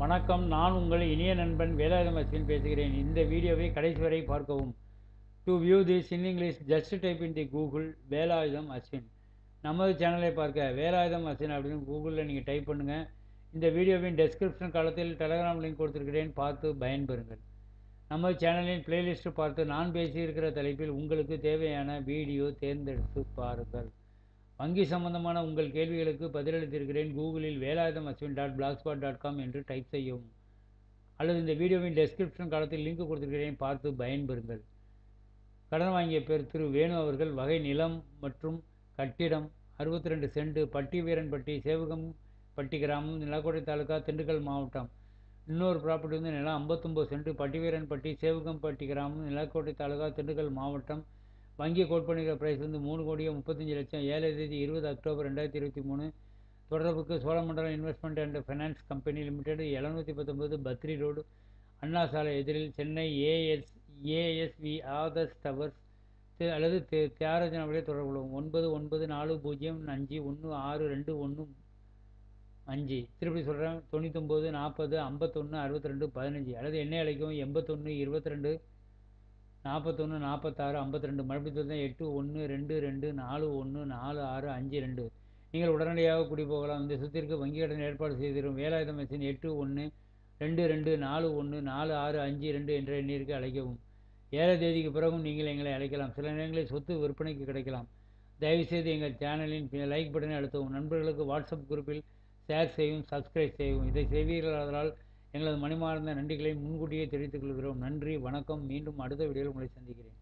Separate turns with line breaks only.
வணக்கம் நான் உங்கள் இனிய நண்பன் வேலாயுதம் அஸ்வின் பேசுகிறேன். இந்த வீடியோவை கடைசி வரை பார்க்கவும். To view this in English just type in the Google Velayudham Ashwin நமது சேனலை பார்க்க வேலாயுதம் அஸ்வின் அப்படின்னு கூகுளில் நீங்கள் டைப் பண்ணுங்கள் இந்த வீடியோவின் டெஸ்கிரிப்ஷன் காலத்தில் டெலகிராம் லிங்க் கொடுத்துருக்கிறேன். பார்த்து பயன்பெறுங்கள். நமது சேனலின் பிளேலிஸ்ட்டு பார்த்து நான் பேசியிருக்கிற தலைப்பில் உங்களுக்கு தேவையான வீடியோ தேர்ந்தெடுத்து பாருங்கள். வங்கி சம்பந்தமான உங்கள் கேள்விகளுக்கு பதிலளித்திருக்கிறேன். கூகுளில் Velayudham Ashwin dot blogspot dot com என்று டைப் செய்யவும். அல்லது இந்த வீடியோவின் டெஸ்கிரிப்ஷன் காலத்தில் லிங்க் கொடுத்துருக்கிறேன். பார்த்து பயன்பெறுங்கள். கடன் வாங்கிய பேர் திரு வேணு அவர்கள் வகை நிலம் மற்றும் கட்டிடம் அறுபத்தி ரெண்டு சென்ட் பட்டி வீரன்பட்டி சேவகம் பட்டி கிராமம் நிலக்கோட்டை தாலுக்கா திண்டுக்கல் மாவட்டம். இன்னொரு ப்ராப்பர்ட்டி வந்து நிலம் ஐம்பத்தொம்போது சென்ட் பட்டி வீரன்பட்டி சேவகம்பட்டி கிராமம் நிலக்கோட்டை தாலுகா திண்டுக்கல் மாவட்டம். வங்கி கோட் பண்ணிக்கிற ப்ரைஸ் வந்து மூணு கோடியே முப்பத்தஞ்சு லட்சம் ஏழு தேதி இருபது அக்டோபர் ரெண்டாயிரத்தி இருபத்தி மூணு. தொடர்புக்கு Cholamandalam investment and finance company limited எழுநூற்றி பத்தொம்பது பத்ரி ரோடு அண்ணா சாலை எதிரில் Chennai AS ASV Adarsh towers அல்லது தே தியாகராஜன் அவர்களே தொடர்பு கொள்ளும் ஒன்பது ஒன்பது நாலு பூஜ்ஜியம் அஞ்சு ஒன்று ஆறு ரெண்டு ஒன்று அஞ்சு. திருப்பி சொல்கிறேன் தொண்ணூத்தொம்பது நாற்பது ஐம்பத்தொன்று அறுபத்தி ரெண்டு பதினஞ்சு. அல்லது என்ன அழைக்கும் எண்பத்தொன்று இருபத்தி ரெண்டு நாற்பத்தொன்று நாற்பத்தாறு ஐம்பத்தி ரெண்டு மறுபடியும் தான் எட்டு ஒன்று ரெண்டு ரெண்டு நாலு ஒன்று நாலு ஆறு அஞ்சு ரெண்டு. நீங்கள் உடனடியாக குடி போகலாம் இந்த சுத்திற்கு வங்கி கடன் ஏற்பாடு செய்திரும் வேலாயுத மெஷின் எட்டு ஒன்று ரெண்டு ரெண்டு நாலு ஒன்று நாலு ஆறு அஞ்சு ரெண்டு என்ற எண்ணிற்கு அழைக்கவும். ஏழை தேதிக்கு பிறகும் நீங்கள் எங்களை அழைக்கலாம். சில நேரங்களில் சொத்து விற்பனைக்கு கிடைக்கலாம். தயவுசெய்து எங்கள் சேனலின் லைக் பட்டனை அழுத்தவும். நண்பர்களுக்கு வாட்ஸ்அப் குரூப்பில் ஷேர் செய்யவும் சப்ஸ்கிரைப் செய்யவும். இதை செய்வீர்களானால் எங்களது மணிமார்ந்த நன்றிகளை முன்கூட்டியே தெரிவித்துக் கொள்கிறோம். நன்றி வணக்கம். மீண்டும் அடுத்த வீடியோவில் உங்களை சந்திக்கிறேன்.